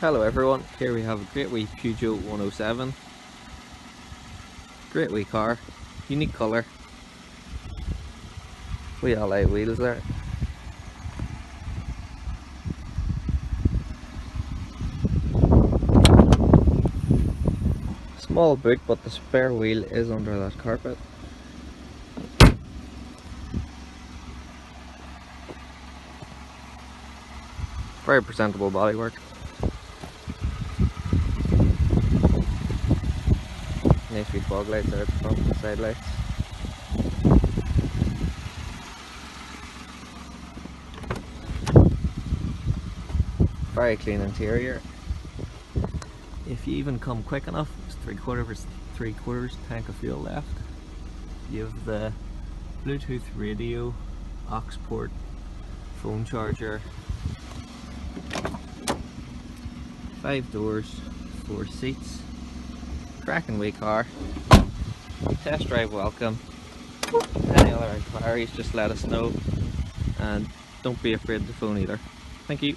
Hello everyone, here we have a great wee Peugeot 107. Great wee car, unique colour. We alloy wheels there. Small boot but the spare wheel is under that carpet. Very presentable bodywork. Nice wee fog lights front and side lights. Very clean interior. If you even come quick enough, it's three quarters three quarters tank of fuel left. You have the Bluetooth radio, aux port, phone charger, five doors, four seats, cracking wee car, test drive welcome, any other inquiries just let us know and don't be afraid to phone either. Thank you.